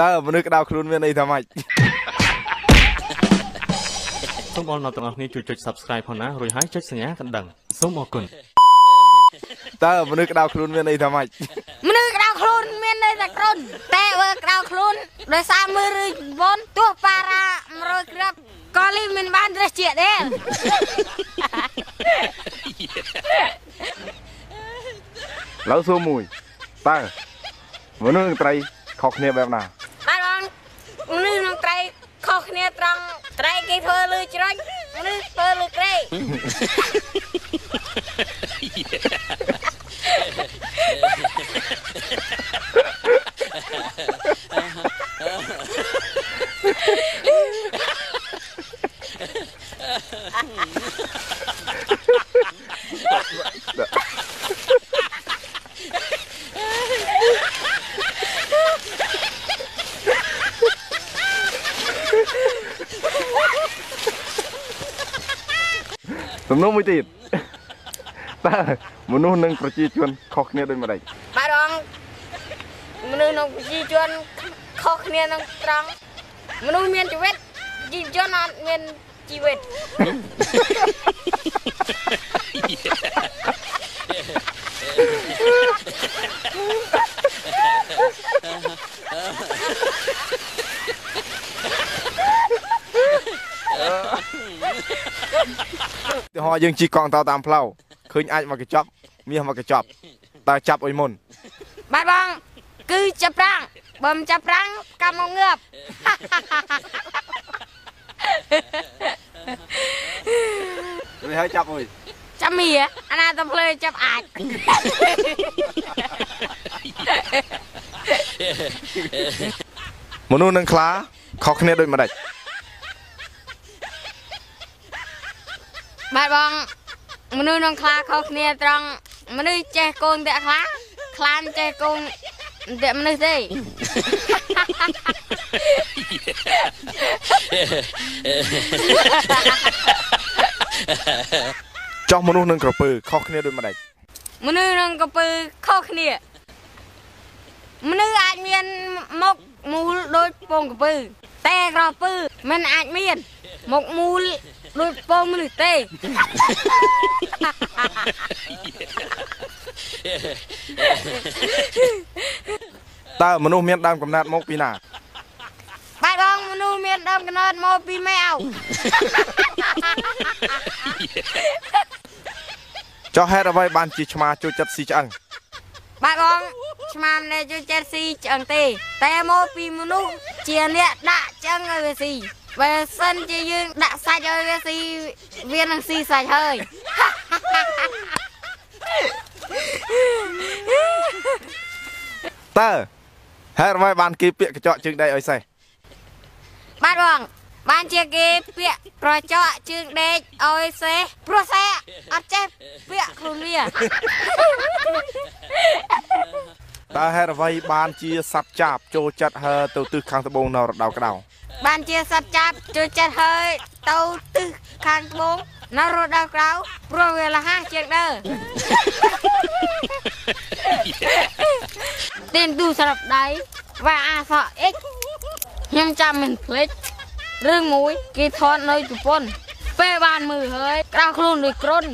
តើមនុស្សក្តៅខ្លួនមានអីថាម៉េចសូមអរអ្នកទាំងអស់គ្នាជួយចុច Subscribe ផងណារួចហើយចុចសញ្ញាកណ្ដឹងសូមអរគុណតើមនុស្សក្តៅខ្លួនមានអីថាម៉េចមនុស្សក្តៅខ្លួនមានន័យថាគ្រុនតែបើក្តៅខ្លួនដោយសារមើលរឿងវនទោះប៉ារ៉ា100ក្រាបក៏លីមិនបានត្រេះជាដែរឥឡូវសួរមួយតើមនុស្សនិងត្រីខុសគ្នាបែបណា បាទបងមនុស្សនឹងត្រីខុស គ្នាត្រង់ត្រីគេធ្វើលឺច្រាច់មនុស្សធ្វើលឺក្រេ សំណួរមួយទៀតតើមនុស្សនិងប្រជាជនខុសគ្នាដូចម្តេចបាទបងមនុស្សនឹងប្រជាជនខុសគ្នានឹងត្រង់មនុស្សមានជីវិតប្រជាជនអត់មានជីវិត ឧទា ហរណ៍យើងជិះកង់តតាមផ្លូវឃើញអាចមកកញ្ចប់មាសមកកញ្ចប់តើចាប់អុយមុនបាទបង គឺចាប់ប្រាំងបើមិនចាប់ប្រាំងកាប់មកងើបរួចហើយចាប់អុយចាំមីអាណាទៅភ្លើចាប់អាចមនុស្សនិងខ្លាខុសគ្នាដូចម្តេច បាទបងមនុស្សនឹងខ្លាខុសគ្នាត្រង់មនុស្សចេះកូនតាក់ខ្លាខ្លាមិនចេះកូនតាក់មនុស្សទេចោះមនុស្សនិងក្រពើខុសគ្នាដូចម្តេចមនុស្សនឹងកំពើខុសគ្នាមនុស្សអាចមានមុខមូលដូចពងកំពើតែក្រពើមិនអាចមាន មុខមូលដូចពងមនុស្សទេតើមនុស្សមានដើមកំណើតមកពីណាបាទបងមនុស្សមានដើមកំណើតមកពីម៉ែឪចុះហេតុអ្វីបានជាឆ្មាចូលចិត្តស៊ីឆ្អឹងបាទបងឆ្មាំនៃជួយចេះស៊ីឆ្អឹងទេតែមកពីមនុស្សជាអ្នកដាក់ឆ្អឹងឲ្យវាស៊ី បើសិនជាយើងដាក់សាច់ឲ្យវាស៊ីវានឹងស៊ីសាច់ហើយតើហេតុអ្វីបានគេពាក់កញ្ចក់ជើងដៃឲ្យសេះបាទបងបានជាគេពាក់ក្រចកជើងដេកឲ្យសេះព្រោះសេះអត់ចេះពាក់ខ្លួនវាតើហេតុអ្វីបានជាសត្វចាបចូលចិត្តហើរទៅទិសខាងត្បូងនៅរដូវក្តៅ បានជាសត្វចាប់ជួយចិត្តហើយទៅទិសខាងត្បូងនៅរដូវក្តៅព្រោះវាលះហាជាងដើរទៀនទូស្រាប់ដៃវ៉ាអាសអិចខ្ញុំចាំមិនភ្លេចរឿងមួយគេថតនៅជប៉ុនពេលបានមើលហើយក្រៅខ្លួនដូចគ្រុន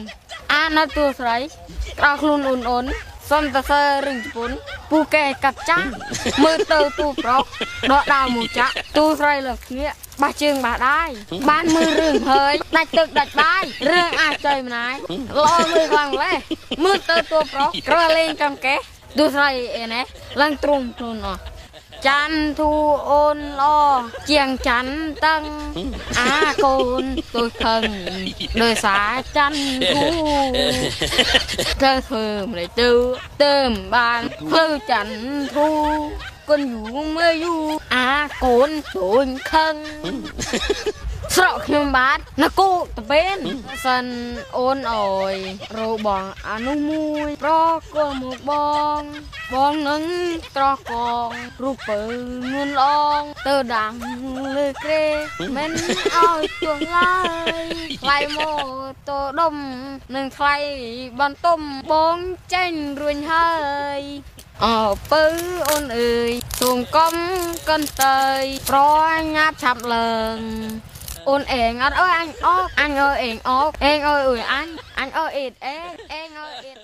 អាននៅទូស្រីក្រៅខ្លួនអ៊ុនអ៊ុនសុំតសើរឿងជប៉ុន ពូកែកាត់ចាំងមើលទៅទូប្រុសដកដាវមួយចាក់ទូស្រីលើកគ្នាបះជើងបះដៃបានមើលរឿងហើយដាច់ទឹកដាច់បាយរឿងអាចចៃម្នាយល្អមើលខ្លាំងម្លេះមើលទៅទូប្រុសក្រលេងកំកេះទូស្រីអេណេះឡើងទ្រុំខ្លួនអស់ ច័ន្ទធូអូនល្អជាងច័ន្ទតឹងអាកូនទុយខឹងដោយសា រច័ន្ទធូទៅធ្វើម្លេចទៅទៅមិនបានធ្វើច័ន្ទធូគុនយូរមើលយូរអាកូនទួញខឹងស្រកខ្ញុំបាទនគូតពេនសិនអូនអើយរោបងអានោះមួយប្រគល់មកបងបងនឹងត្រោះកងរូបពើនួនឡងទៅដាំងលើក្រេមិនឲ្យជួងឡើយថ្លៃម៉ូតូដុំនឹងថ្លៃបន្ទុំបងចេញរួញហើយ អើពៅអូនអើយសូមកុំកិនទៅប្រញាប់ឆាប់ឡើងអូនអេងអត់អើយអញអកអ